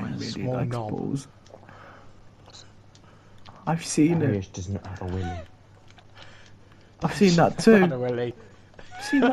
I Mine really small likes knob. balls. I've seen Irish it. Doesn't have a willy. I've seen that too. I've seen that